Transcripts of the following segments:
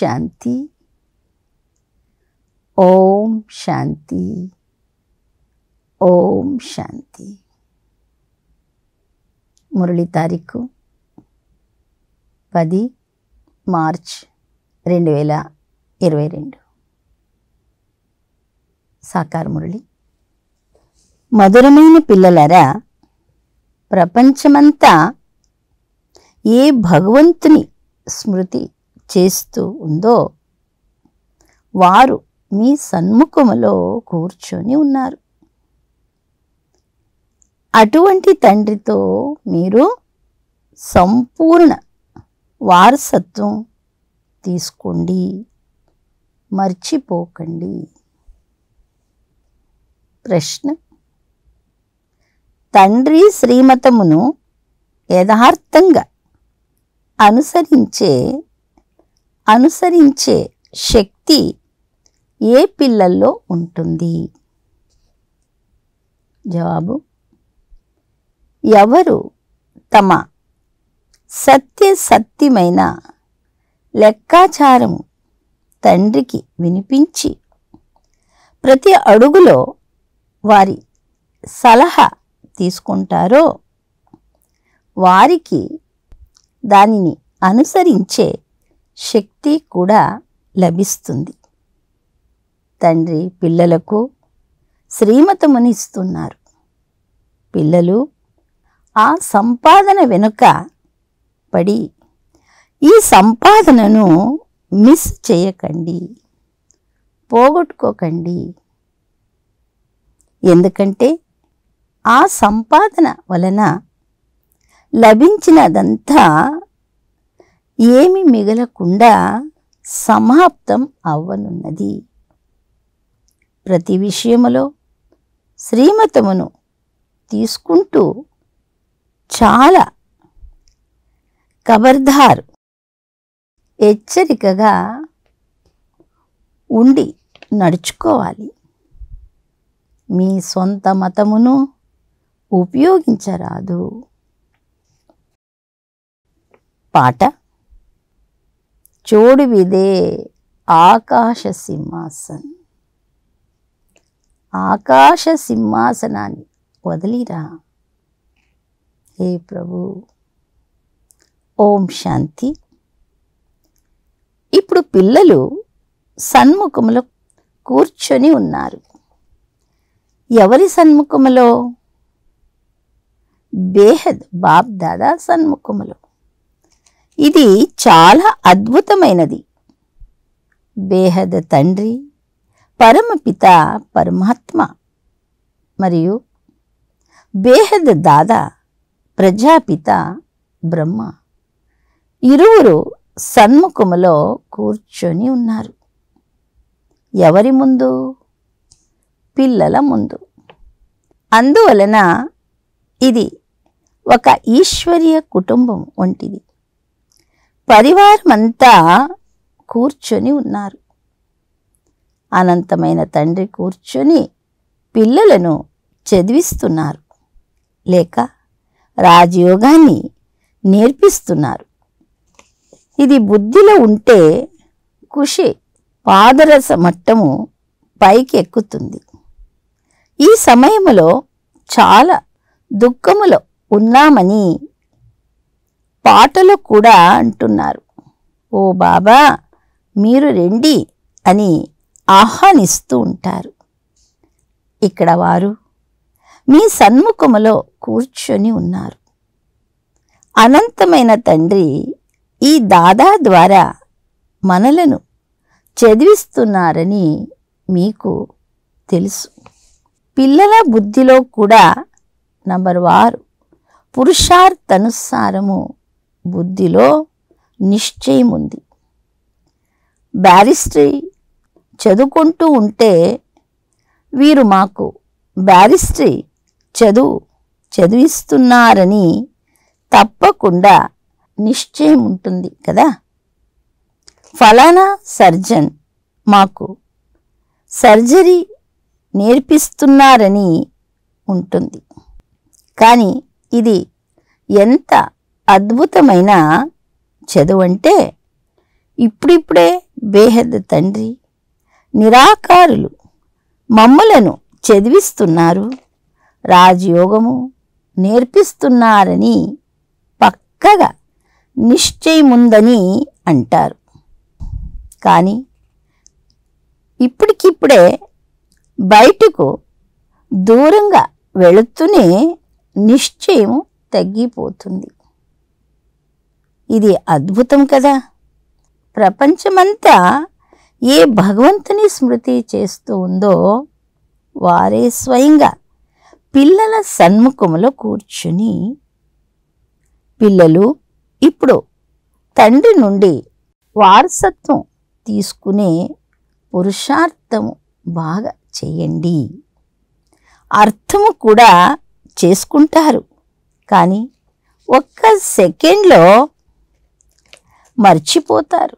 శాంతి. ఓం శాంతి. ఓం శాంతి. మురళి తారీఖు పది మార్చ్ రెండు వేల ఇరవై రెండు. సాకార మురళి. మధురమైన పిల్లలరా ప్రపంచమంతా ఏ భగవంతుని స్మృతి చేస్తూ ఉందో వారు మీ సన్ముఖములో కూర్చొని ఉన్నారు. అటువంటి తండ్రితో మీరు సంపూర్ణ వారసత్వం తీసుకోండి. మర్చిపోకండి. ప్రశ్న. తండ్రి శ్రీమతమును యథార్థంగా అనుసరించే అనుసరించే శక్తి ఏ పిల్లల్లో ఉంటుంది? జవాబు ఎవరు తమ సత్యసత్యమైన లెక్కాచారము తండ్రికి వినిపించి ప్రతి అడుగులో వారి సలహా తీసుకుంటారో వారికి దానిని అనుసరించే శక్తి కూడా లభిస్తుంది. తండ్రి పిల్లలకు శ్రీమతమునిస్తున్నారు. పిల్లలు ఆ సంపాదన వెనుక పడి ఈ సంపాదనను మిస్ చేయకండి పోగొట్టుకోకండి. ఎందుకంటే ఆ సంపాదన వలన లభించినదంతా ఏమి మిగలకుండా సమాప్తం అవ్వనున్నది. ప్రతి విషయములో శ్రీమతమును తీసుకుంటూ చాలా కబర్దార్ హెచ్చరికగా ఉండి నడుచుకోవాలి. మీ సొంత మతమును ఉపయోగించరాదు. పాట చోడువిదే ఆకాశ సింహాసనం ఆకాశ సింహాసనాన్ని వదిలిరా హే ప్రభు ఓం శాంతి ఇప్పుడు పిల్లలు సన్ముఖములో కూర్చొని ఉన్నారు ఎవరి సన్ముఖములో బేహద్ బాప్ దాదా సన్ముఖములో ఇది చాలా అద్భుతమైనది. బేహద తండ్రి పరమపిత పరమాత్మ. మరియు బేహద దాదా ప్రజాపిత బ్రహ్మ. ఇరువురు సన్ముఖములో కూర్చొని ఉన్నారు. ఎవరి ముందు? పిల్లల ముందు. అందువలన ఇది ఒక ఈశ్వరీయ కుటుంబం వంటిది. పరివారమంతా కూర్చొని ఉన్నారు. అనంతమైన తండ్రి కూర్చొని పిల్లలను చదివిస్తున్నారు. లేక రాజయోగాన్ని నేర్పిస్తున్నారు. ఇది బుద్ధిలో ఉంటే ఖుషి పాదరస మట్టము పైకి ఎక్కుతుంది. ఈ సమయంలో చాలా దుఃఖములో ఉన్నామని పాటలు కూడా అంటున్నారు. ఓ బాబా మీరు రండి అని ఆహ్వానిస్తూ ఉంటారు. ఇక్కడ వారు మీ సన్ముఖములో కూర్చొని ఉన్నారు. అనంతమైన తండ్రి ఈ దాదా ద్వారా మనలను చదివిస్తున్నారని మీకు తెలుసు. పిల్లల బుద్ధిలో కూడా నంబర్ వారు పురుషార్థనుసారము బుద్ధిలో నిశ్చయం ఉంది. బ్యారిస్టరీ చదువుకుంటూ ఉంటే వీరు మాకు బ్యారిస్టరీ చదువు చదివిస్తున్నారని తప్పకుండా నిశ్చయం ఉంటుంది కదా. ఫలానా సర్జన్ మాకు సర్జరీ నేర్పిస్తున్నారని ఉంటుంది. కానీ ఇది ఎంత అద్భుతమైన చదువు అంటే ఇప్పుడిప్పుడే బేహద్ తండ్రి నిరాకారులు మమ్ములను చదివిస్తున్నారు రాజయోగము నేర్పిస్తున్నారని పక్కగా నిశ్చయముందని అంటారు. కానీ ఇప్పటికిప్పుడే బయటకు దూరంగా వెళుతూనే నిశ్చయం తగ్గిపోతుంది. ఇది అద్భుతం కదా. ప్రపంచమంతా ఏ భగవంతుని స్మృతి చేస్తూ ఉందో వారే స్వయంగా పిల్లల సన్ముఖంలో కూర్చుని పిల్లలు ఇప్పుడు తండ్రి నుండి వారసత్వం తీసుకునే పురుషార్థము బాగా చేయండి. అర్థము కూడా చేసుకుంటారు. కానీ ఒక్క సెకండ్లో మర్చిపోతారు.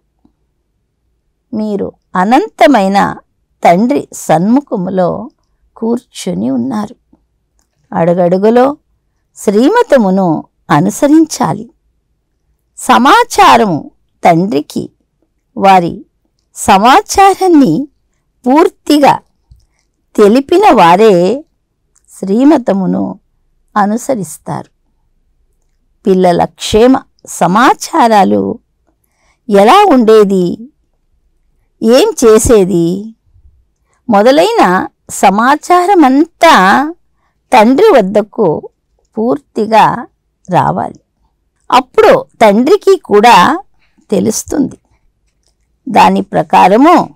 మీరు అనంతమైన తండ్రి సన్ముఖములో కూర్చుని ఉన్నారు. అడుగడుగులో శ్రీమతమును అనుసరించాలి. సమాచారము తండ్రికి వారి సమాచారాన్ని పూర్తిగా తెలిపిన వారే శ్రీమతమును అనుసరిస్తారు. పిల్లల క్షేమ సమాచారాలు ఎలా ఉండేది? ఏం చేసేది? మొదలైన సమాచారమంతా తండ్రి వద్దకు పూర్తిగా రావాలి. అప్పుడు తండ్రికి కూడా తెలుస్తుంది. దాని ప్రకారము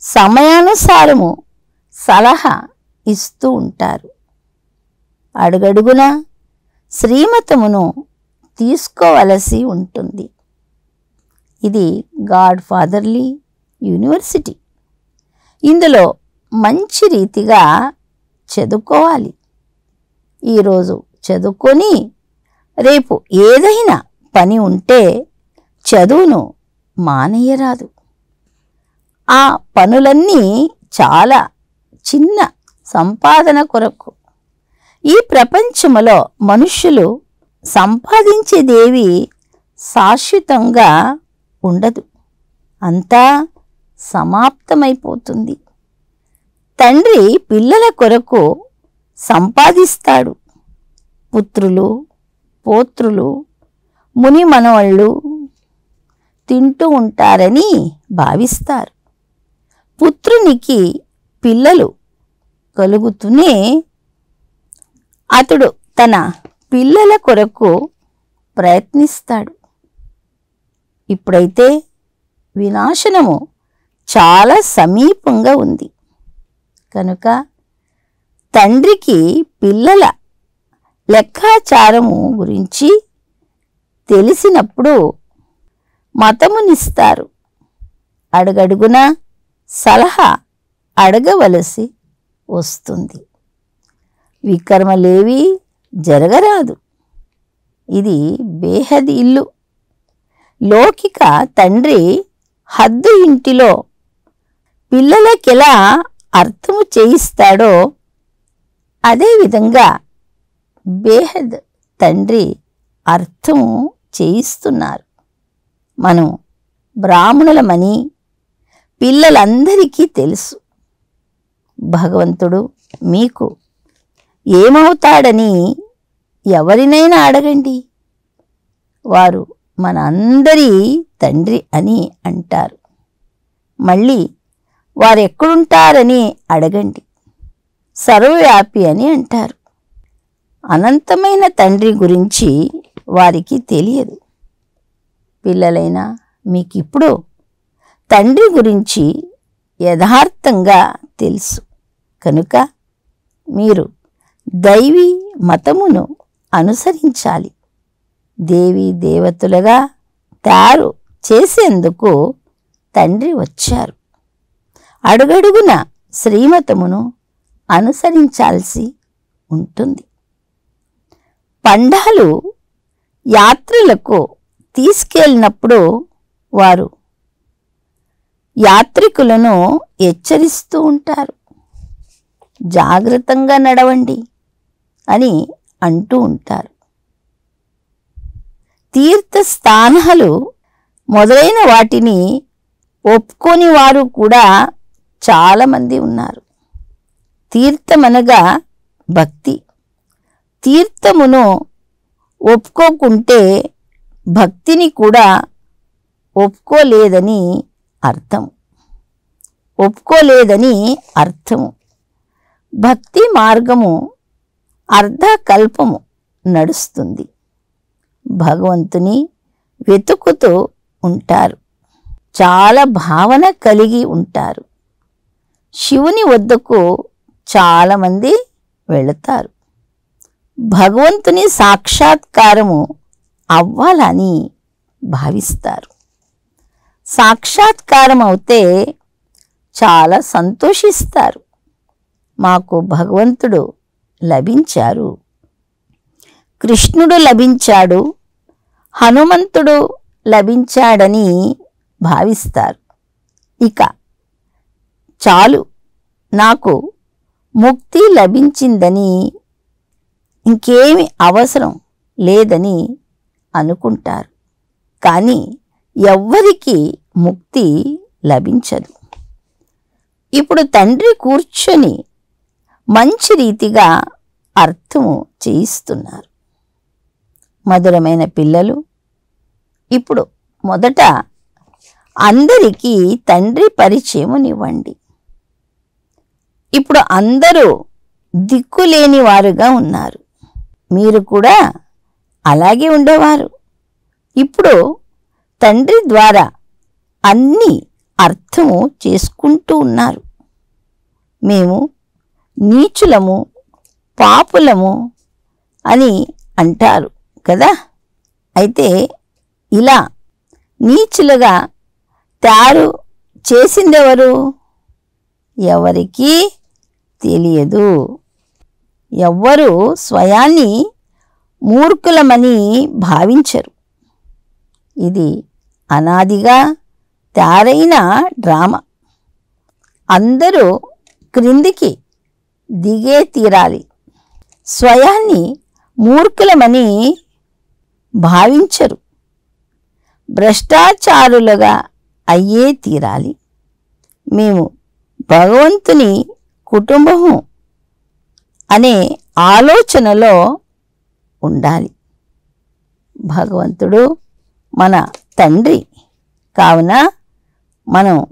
సమయానుసారము సలహా ఇస్తూ ఉంటారు. అడుగడుగున శ్రీమతమును తీసుకోవలసి ఉంటుంది. ఇది గాడ్ ఫాదర్లీ యూనివర్సిటీ. ఇందులో మంచి రీతిగా చదువుకోవాలి. ఈరోజు చదువుకొని రేపు ఏదైనా పని ఉంటే చదువును మానేయరాదు. ఆ పనులన్నీ చాలా చిన్న సంపాదన కొరకు. ఈ ప్రపంచములో మనుష్యులు సంపాదించేదేవి శాశ్వతంగా ఉండదు. అంతా సమాప్తమైపోతుంది. తండ్రి పిల్లల కొరకు సంపాదిస్తాడు. పుత్రులు పోత్రులు ముని మనవళ్ళు తింటూ ఉంటారని భావిస్తారు. పుత్రునికి పిల్లలు కలుగుతూనే అతడు తన పిల్లల కొరకు ప్రయత్నిస్తాడు. ఇప్పుడైతే వినాశనము చాలా సమీపంగా ఉంది. కనుక తండ్రికి పిల్లల లెక్కాచారము గురించి తెలిసినప్పుడు మతమునిస్తారు. అడుగడుగున సలహా అడగవలసి వస్తుంది. వికర్మలేవి జరగరాదు. ఇది బేహద్ ఇల్లు. లౌకిక తండ్రి హద్దు ఇంటిలో పిల్లలకెలా అర్థము చేయిస్తాడో అదేవిధంగా బేహద్ తండ్రి అర్థము చేయిస్తున్నారు. మనం బ్రాహ్మణులమని పిల్లలందరికీ తెలుసు. భగవంతుడు మీకు ఏమవుతాడని ఎవరినైనా అడగండి. వారు మన అందరి తండ్రి అని అంటారు. మళ్ళీ వారెక్కడుంటారని అడగండి. సర్వవ్యాపి అని అంటారు. అనంతమైన తండ్రి గురించి వారికి తెలియదు. పిల్లలైనా మీకిప్పుడు తండ్రి గురించి యథార్థంగా తెలుసు. కనుక మీరు దైవీ మతమును అనుసరించాలి. దేవి దేవతలుగా తయారు చేసేందుకు తండ్రి వచ్చారు. అడుగడుగున శ్రీమతమును అనుసరించాల్సి ఉంటుంది. పండాలు యాత్రలకు తీసుకెళ్ళినప్పుడు వారు యాత్రికులను హెచ్చరిస్తూ ఉంటారు. జాగ్రత్తగా నడవండి అని అంటూ ఉంటారు. తీర్థ స్థానాలు మొదలైన వాటిని ఒప్పుకోని వారు కూడా చాలామంది ఉన్నారు. తీర్థమనగా భక్తి. తీర్థమును ఒప్పుకోకుంటే భక్తిని కూడా ఒప్పుకోలేదని అర్థం ఒప్పుకోలేదని అర్థము. భక్తి మార్గము అర్ధకల్పము నడుస్తుంది. భగవంతుని వెతుకుతూ ఉంటారు. చాలా భావన కలిగి ఉంటారు. శివుని వద్దకు చాలామంది వెళతారు. భగవంతుని సాక్షాత్కారము అవ్వాలని భావిస్తారు. సాక్షాత్కారం అవుతే చాలా సంతోషిస్తారు. మాకు భగవంతుడు లభించారు. కృష్ణుడు లభించాడు హనుమంతుడు లభించాడని భావిస్తారు. ఇక చాలు నాకు ముక్తి లభించిందని ఇంకేమి అవసరం లేదని అనుకుంటారు. కానీ ఎవ్వరికి ముక్తి లభించదు. ఇప్పుడు తండ్రి కూర్చొని మంచి రీతిగా అర్థము చేయిస్తున్నారు. మధురమైన పిల్లలు. ఇప్పుడు మొదట అందరికీ తండ్రి పరిచయమునివ్వండి. ఇప్పుడు అందరూ దిక్కులేని వారుగా ఉన్నారు. మీరు కూడా అలాగే ఉండేవారు. ఇప్పుడు తండ్రి ద్వారా అన్నీ అర్థము చేసుకుంటూ ఉన్నారు. మేము నీచులము పాపులము అని అంటారు. కదా? అయితే ఇలా నీచులుగా తయారు చేసిందెవరు? ఎవరికీ తెలియదు. ఎవ్వరు స్వయాన్ని మూర్ఖులమని భావించరు. ఇది అనాదిగా తయారైన డ్రామా. అందరూ క్రిందికి దిగే తీరాలి స్వయాన్ని మూర్ఖులమని భావించరు. భ్రష్టాచారులుగా అయ్యే తీరాలి. మేము భగవంతుని కుటుంబము అనే ఆలోచనలో ఉండాలి. భగవంతుడు మన తండ్రి. కావున మనం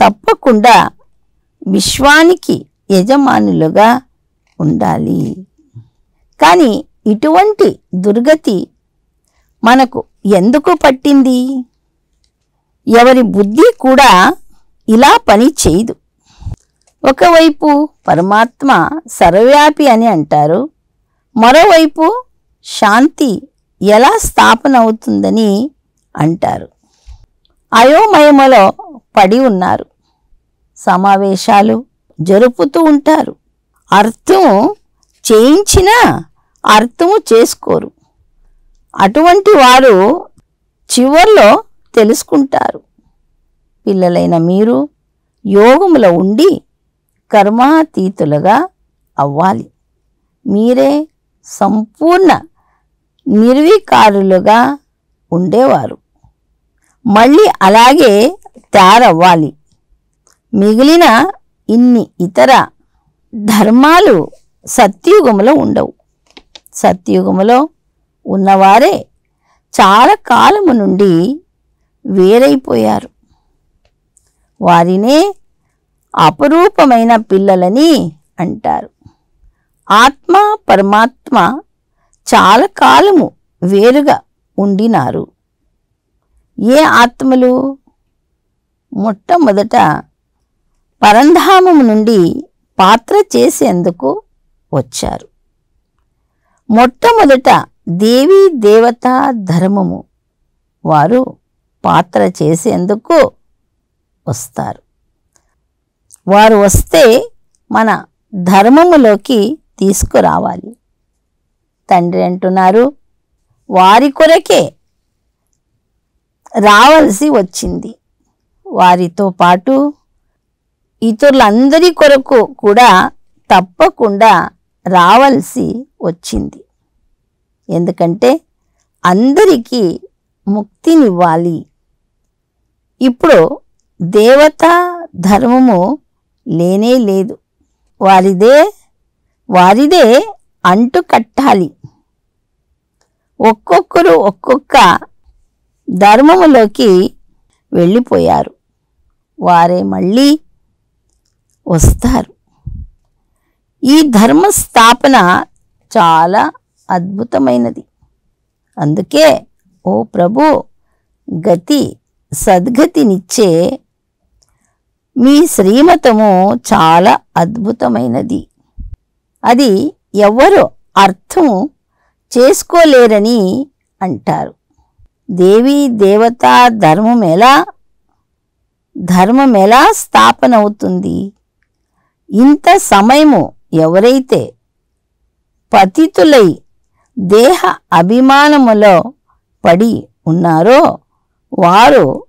తప్పకుండా విశ్వానికి యజమానులుగా ఉండాలి. కానీ ఇటువంటి దుర్గతి మనకు ఎందుకు పట్టింది? ఎవరి బుద్ధి కూడా ఇలా పని చేయదు. ఒకవైపు పరమాత్మ సర్వవ్యాపి అని అంటారు మరోవైపు శాంతి ఎలా స్థాపన అవుతుందని అంటారు. అయోమయములో పడి ఉన్నారు. సమావేశాలు జరుపుతూ ఉంటారు. అర్థం చేయించినా అర్థము చేసుకోరు. అటువంటి వారు చివర్లో తెలుసుకుంటారు. పిల్లలైన మీరు యోగములో ఉండి కర్మాతీతులుగా అవ్వాలి. మీరే సంపూర్ణ నిర్వికారులుగా ఉండేవారు. మళ్ళీ అలాగే తయారవ్వాలి. మిగిలిన ఇన్ని ఇతర ధర్మాలు సత్యుగములో ఉండవు. సత్యుగములో ఉన్నవారే చాలా కాలము నుండి వేరైపోయారు. వారినే అపరూపమైన పిల్లలని అంటారు. ఆత్మ పరమాత్మ చాలా కాలము వేరుగా ఉండినారు. ఏ ఆత్మలు? మొట్టమొదట పరంధామము నుండి పాత్ర చేసేందుకు వచ్చారు. మొట్టమొదట దేవీ దేవతా ధర్మము వారు పాత్ర చేసేందుకు వస్తారు. వారు వస్తే మన ధర్మములోకి తీసుకురావాలి. తండ్రి అంటున్నారు వారి కొరకే రావాల్సి వచ్చింది. వారితో పాటు ఇతరులందరి కొరకు కూడా తప్పకుండా రావాల్సి వచ్చింది. ఎందుకంటే అందరికీ ముక్తినివ్వాలి. ఇప్పుడు దేవత ధర్మము లేనే లేదు. వారిదే వారిదే అంటు కట్టాలి. ఒక్కొక్కరు ఒక్కొక్క ధర్మములోకి వెళ్ళిపోయారు. వారే మళ్ళీ వస్తారు. ఈ ధర్మ స్థాపన చాలా అద్భుతమైనది. అందుకే ఓ ప్రభు గతి సద్గతినిచ్చే మీ శ్రీమతము చాలా అద్భుతమైనది. అది ఎవ్వరు అర్థం చేసుకోలేరని అంటారు. దేవీ దేవతా ధర్మం ఎలా ధర్మం ఎలా స్థాపన అవుతుంది ఇంత సమయము ఎవరైతే పతితులై దేహ అభిమానములో పడి ఉన్నారో వారు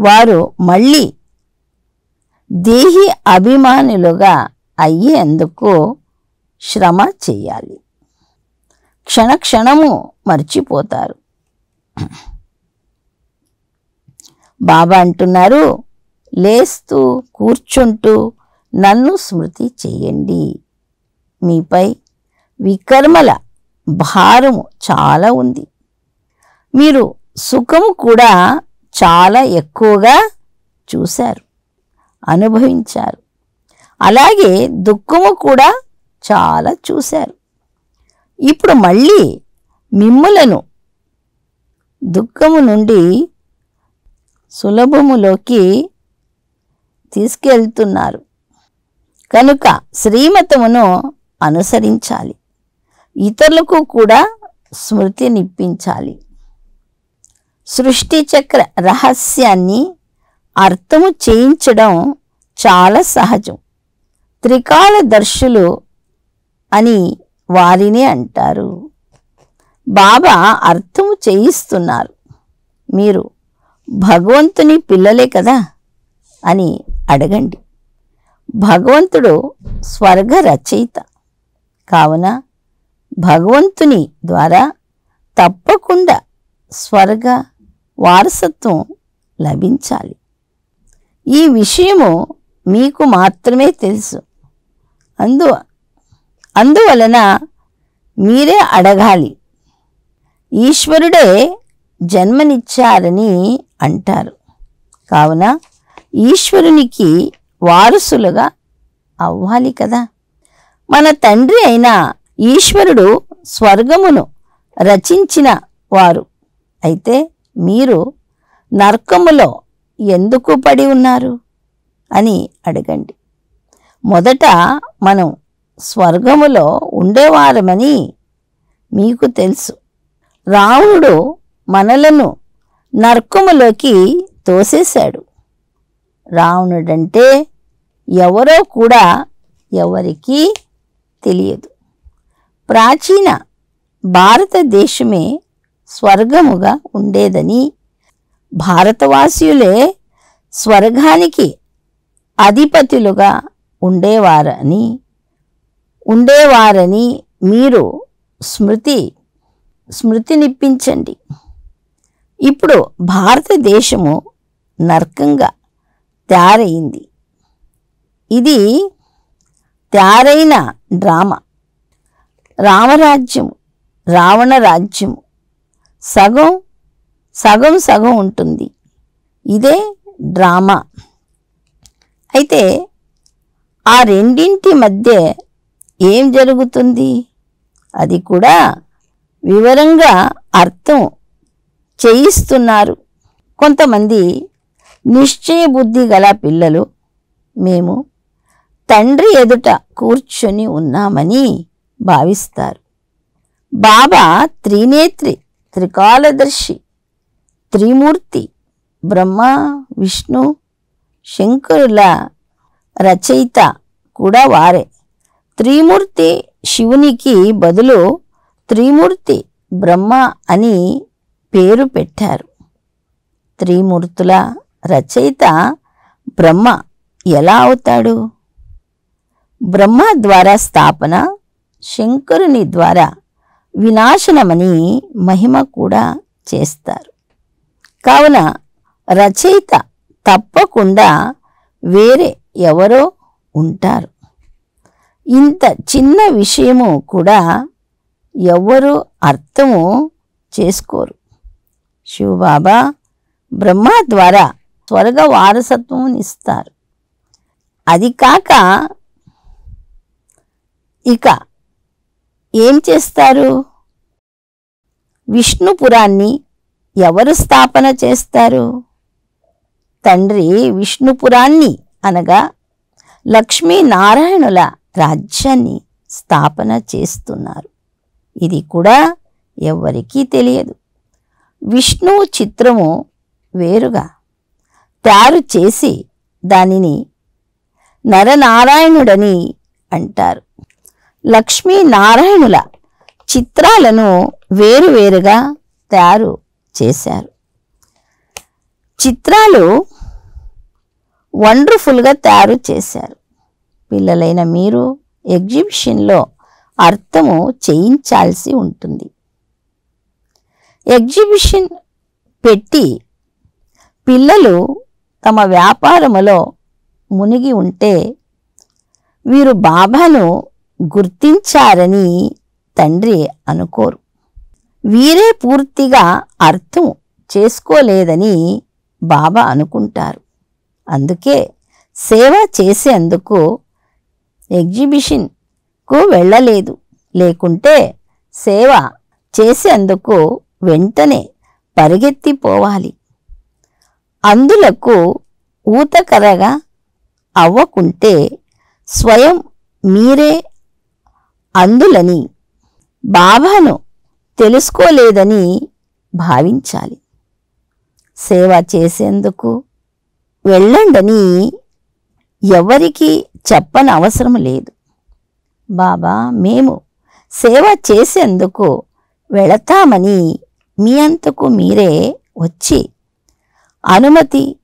వారు మళ్ళీ దేహి అభిమానులుగా అయ్యేందుకు శ్రమ చేయాలి. క్షణక్షణము మర్చిపోతారు. బాబా అంటున్నారు లేస్తూ కూర్చుంటూ నన్ను స్మృతి చేయండి. మీపై వికర్మల భారము చాలా ఉంది. మీరు సుఖము కూడా చాలా ఎక్కువగా చూశారు అనుభవించారు. అలాగే దుఃఖము కూడా చాలా చూశారు. ఇప్పుడు మళ్ళీ మిమ్ములను దుఃఖము నుండి సులభములోకి తీసుకెళ్తున్నారు. కనుక శ్రీమతమును అనుసరించాలి. ఇతరులకు కూడా స్మృతినిప్పించాలి సృష్టి చక్ర రహస్యాన్ని అర్థము చేయించడం చాలా సహజం. త్రికాల దర్శులు అని వారిని అంటారు. బాబా అర్థము చేయిస్తున్నారు. మీరు భగవంతుని పిల్లలే కదా అని అడగండి. భగవంతుడు స్వర్గ రచయిత. కావున భగవంతుని ద్వారా తప్పకుండా స్వర్గ వారసత్వం లభించాలి. ఈ విషయము మీకు మాత్రమే తెలుసు. అందు అందువలన మీరే అడగాలి. ఈశ్వరుడే జన్మనిచ్చారని అంటారు. కావున ఈశ్వరునికి వారసులుగా అవ్వాలి కదా. మన తండ్రి అయిన ఈశ్వరుడు స్వర్గమును రచించిన వారు. అయితే మీరు నరకములో ఎందుకు పడి ఉన్నారు? అని అడగండి. మొదట మనం స్వర్గములో ఉండేవారమని మీకు తెలుసు. రావణుడు మనలను నరకములోకి తోసేశాడు. రావణుడంటే ఎవరో కూడా ఎవరికీ తెలియదు. ప్రాచీన భారతదేశమే స్వర్గముగా ఉండేదని. భారతవాసీయులే స్వర్గానికి అధిపతులుగా ఉండేవారని ఉండేవారని మీరు స్మృతి స్మృతినిప్పించండి ఇప్పుడు భారతదేశము నర్కంగా తయారైంది. ఇది తయారైన డ్రామా. రామరాజ్యము రావణ రాజ్యము. సగం సగం సగం ఉంటుంది. ఇదే డ్రామా. అయితే ఆ రెండింటి మధ్య ఏం జరుగుతుంది? అది కూడా వివరంగా అర్థం చేయిస్తున్నారు కొంతమంది నిశ్చయ బుద్ధి గల పిల్లలు. మేము తండ్రి ఎదుట కూర్చొని ఉన్నామని భావిస్తారు. బాబా త్రినేత్రి త్రికాలదర్శి త్రిమూర్తి బ్రహ్మ విష్ణు శంకరుల రచయిత కూడా వారే. త్రిమూర్తి శివునికి బదులు త్రిమూర్తి బ్రహ్మ అని పేరు పెట్టారు. త్రిమూర్తుల రచయిత బ్రహ్మ ఎలా అవుతాడు? బ్రహ్మ ద్వారా స్థాపన శంకరుని ద్వారా వినాశనమని మహిమ కూడా చేస్తారు. కావున రచయిత తప్పకుండా వేరే ఎవరో ఉంటారు. ఇంత చిన్న విషయము కూడా ఎవ్వరూ అర్థము చేసుకోరు. శివబాబా బ్రహ్మ ద్వారా స్వర్గ వారసత్వం ఇస్తారు. అది కాక ఇక ఏం చేస్తారు? విష్ణుపురాన్ని ఎవరు స్థాపన చేస్తారు? తండ్రి విష్ణుపురాన్ని అనగా లక్ష్మీనారాయణుల రాజ్యాన్ని స్థాపన చేస్తున్నారు. ఇది కూడా ఎవరికీ తెలియదు. విష్ణువు చిత్రము వేరుగా తయారు చేసి దానిని నరనారాయణుడని అంటారు. లక్ష్మీనారాయణుల చిత్రాలను వేరువేరుగా తయారు చేశారు. చిత్రాలు వండర్ఫుల్గా తయారు చేశారు. పిల్లలైన మీరు ఎగ్జిబిషన్లో అర్థము చేయించాల్సి ఉంటుంది. ఎగ్జిబిషన్ పెట్టి పిల్లలు తమ వ్యాపారములో మునిగి ఉంటే వీరు బాబాను గుర్తించారని తండ్రి అనుకోరు. వీరే పూర్తిగా అర్థం చేసుకోలేదని బాబా అనుకుంటారు. అందుకే సేవ చేసేందుకు ఎగ్జిబిషన్కు వెళ్ళలేదు. లేకుంటే సేవ చేసేందుకు వెంటనే పరిగెత్తిపోవాలి. అందులకు ఊతకరగా అవ్వకుంటే స్వయం మీరే అందులని బాబాను తెలుసుకోలేదని భావించాలి. సేవ చేసేందుకు వెళ్ళండని ఎవరికి చెప్పని అవసరం లేదు. బాబా మేము సేవ చేసేందుకు వెళతామని మీ అంతకు మీరే వచ్చి అనుమతి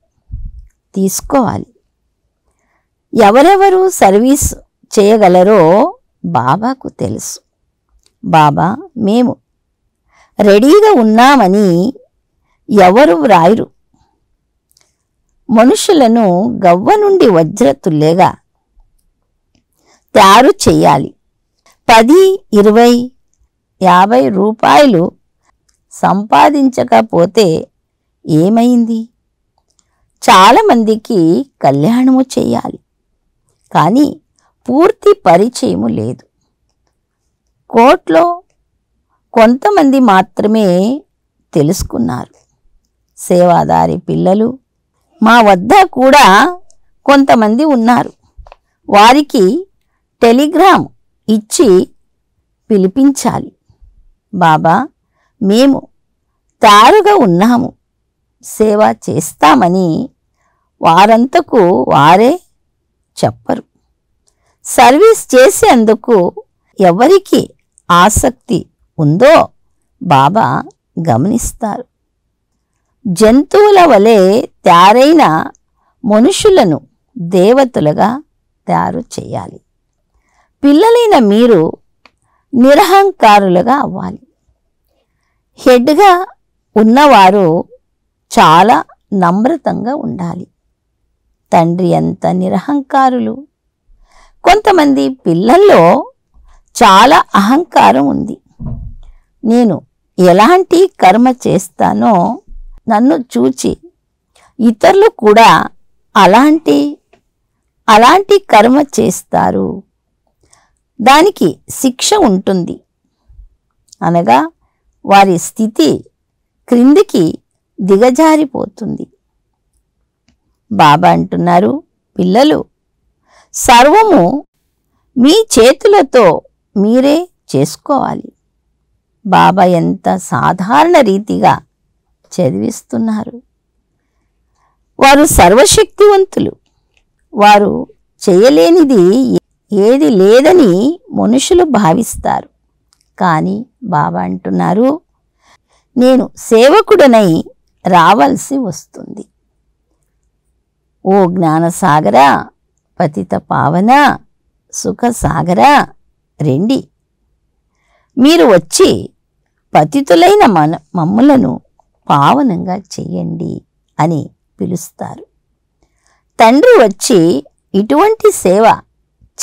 తీసుకోవాలి. ఎవరెవరు సర్వీస్ చేయగలరో బాబాకు తెలుసు. బాబా మేము రెడీగా ఉన్నామని ఎవరు వ్రాయరు? మనుషులను గవ్వ నుండి వజ్రతుల్లేగా తయారు చేయాలి. పది ఇరవై యాభై రూపాయలు సంపాదించకపోతే ఏమైంది? చాలామందికి కళ్యాణము చేయాలి. కానీ పూర్తి పరిచయము లేదు. కోర్టులో కొంతమంది మాత్రమే తెలుసుకున్నారు. సేవాదారి పిల్లలు మా వద్ద కూడా కొంతమంది ఉన్నారు. వారికి టెలిగ్రామ్ ఇచ్చి పిలిపించాలి. బాబా మేము తారుగా ఉన్నాము. సేవ చేస్తామని వారంతకు వారే చెప్పరు. సర్వీస్ చేసేందుకు ఎవరికి ఆసక్తి ఉందో బాబా గమనిస్తారు. జంతువుల వలె తయారైన మనుషులను దేవతలుగా తయారు చేయాలి. పిల్లలైన మీరు నిరహంకారులుగా అవ్వాలి. హెడ్గా ఉన్నవారు చాలా నమ్రతంగా ఉండాలి. తండ్రి అంత నిరహంకారులు కొంతమంది పిల్లల్లో చాలా అహంకారం ఉంది. నేను ఎలాంటి కర్మ చేస్తానో నన్ను చూచి ఇతరులు కూడా అలాంటి అలాంటి కర్మ చేస్తారు. దానికి శిక్ష ఉంటుంది. అనగా వారి స్థితి క్రిందికి దిగజారిపోతుంది. బాబా అంటున్నారు పిల్లలు సర్వము మీ చేతులతో మీరే చేసుకోవాలి. బాబా ఎంత సాధారణ రీతిగా చదివిస్తున్నారు. వారు సర్వశక్తివంతులు. వారు చేయలేనిది ఏది లేదని మనుషులు భావిస్తారు. కానీ బాబా అంటున్నారు నేను సేవకుడనై రావాల్సి వస్తుంది. ఓ జ్ఞానసాగరా పతిత పావన సుఖసాగర రెండి. మీరు వచ్చి పతితులైన మన మమ్ములను పావనంగా చెయ్యండి అని పిలుస్తారు. తండ్రి వచ్చి ఇటువంటి సేవ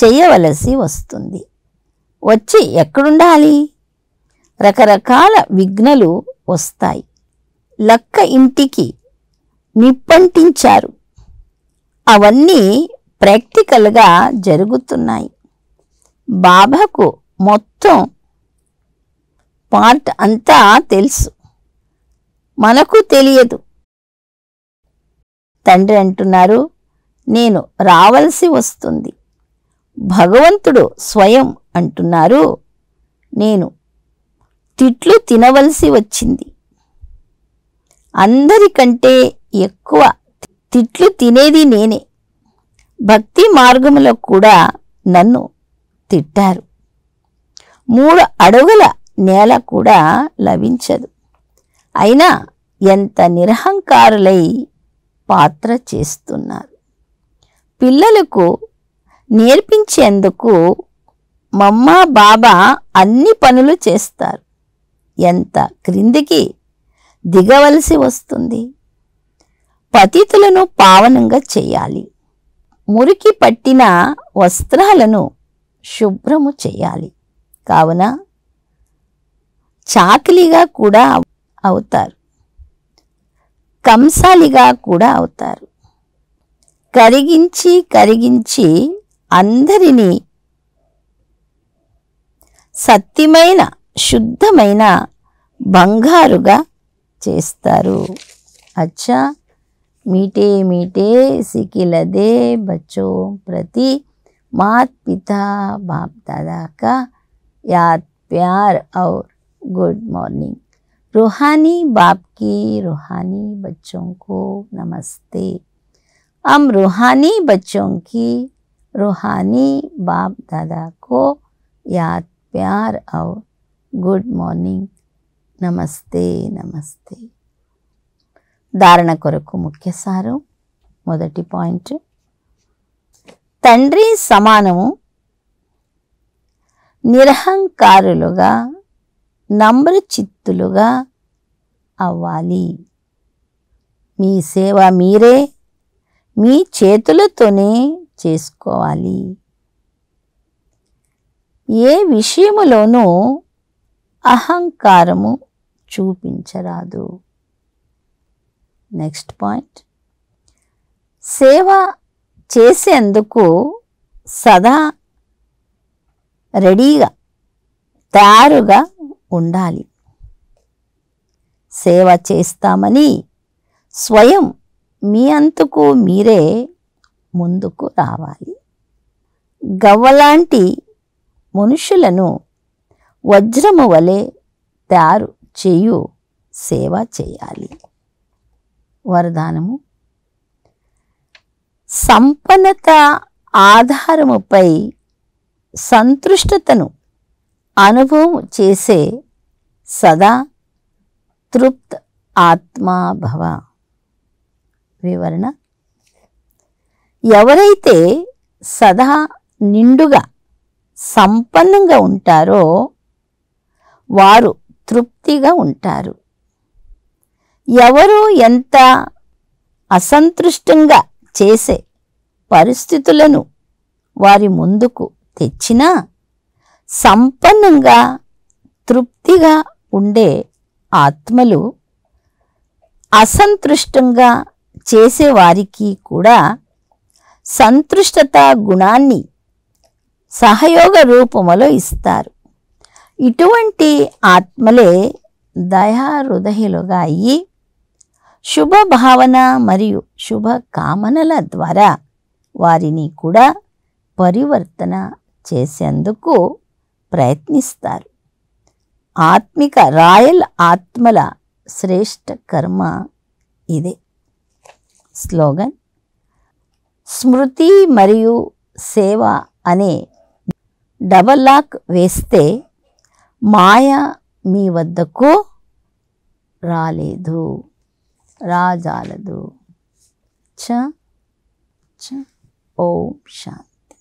చేయవలసి వస్తుంది. వచ్చి ఎక్కడుండాలి? రకరకాల విఘ్నలు వస్తాయి. లక్క ఇంటికి నిప్పంటించారు. అవన్నీ ప్రాక్టికల్గా జరుగుతున్నాయి. బాబాకు మొత్తం పార్ట్ అంతా తెలుసు. మనకు తెలియదు. తండ్రి అంటున్నారు నేను రావలసి వస్తుంది. భగవంతుడు స్వయం అంటున్నారు నేను తిట్లు తినవలసి వచ్చింది. అందరికంటే ఎక్కువ తిట్లు తినేది నేనే. భక్తి మార్గంలో కూడా నన్ను తిట్టారు. మూడు అడుగుల నేల కూడా లభించదు. అయినా ఎంత నిరహంకారులై పాత్ర చేస్తున్నారు. పిల్లలకు నేర్పించేందుకు మమ్మ బాబా అన్ని పనులు చేస్తారు. ఎంత క్రిందికి దిగవలసి వస్తుంది? పతితులను పావనంగా చేయాలి. మురికి పట్టిన వస్త్రాలను శుభ్రము చేయాలి. కావున చాకిలిగా కూడా అవుతారు. కంసాలిగా కూడా అవుతారు. కరిగించి కరిగించి అందరినీ సత్యమైన శుద్ధమైన బంగారుగా చేస్తారు. అచ్చా! मीठे मीठे लदे बच्चों प्रति मात पिता बाप दादा का याद, प्यार और गुड मॉर्निंग। रूहानी बाप की रूहानी बच्चों को नमस्ते। हम रूहानी बच्चों की रूहानी बाप दादा को याद, प्यार और गुड मॉर्निंग। नमस्ते नमस्ते। ధారణ కొరకు ముఖ్య సారం. మొదటి పాయింట్. తండ్రి సమానము నిరహంకారులుగా నమ్ర చిత్తులుగా అవ్వాలి. మీ సేవ మీరే మీ చేతులతోనే చేసుకోవాలి. ఏ విషయములోనూ అహంకారము చూపించరాదు. Next point. సేవ చేసేందుకు సదా రెడీగా తయారుగా ఉండాలి. సేవ చేస్తామని స్వయం మీ అంతకు మీరే ముందుకు రావాలి. గవ్వలాంటి మనుషులను వజ్రము వలె తయారు చేయు సేవ చేయాలి. వరదానము. సంపన్నత ఆధారముపై సంతృష్టతను అనుభవం చేసే సదా తృప్త ఆత్మాభవ వివరణ. ఎవరైతే సదా నిండుగా సంపన్నంగా ఉంటారో వారు తృప్తిగా ఉంటారు. ఎవరు ఎంత అసంతృష్టంగా చేసే పరిస్థితులను వారి ముందుకు తెచ్చినా సంపన్నంగా తృప్తిగా ఉండే ఆత్మలు అసంతృష్టంగా చేసేవారికి కూడా సంతృష్టత గుణాన్ని సహయోగ రూపములో ఇస్తారు. ఇటువంటి ఆత్మలే దయా హృదయులుగా అయ్యి శుభ భావన మరియు శుభ కామనల ద్వారా వారిని కూడా పరివర్తన చేసేందుకు ప్రయత్నిస్తారు. ఆత్మిక రాయల్ ఆత్మల శ్రేష్ట కర్మ ఇదే. స్లోగన్ స్మృతి మరియు సేవ అనే డబల్ లాక్ వేస్తే మాయ మీ వద్దకు రాలేదు. రాజాలదు చ చ ఓం శాంతి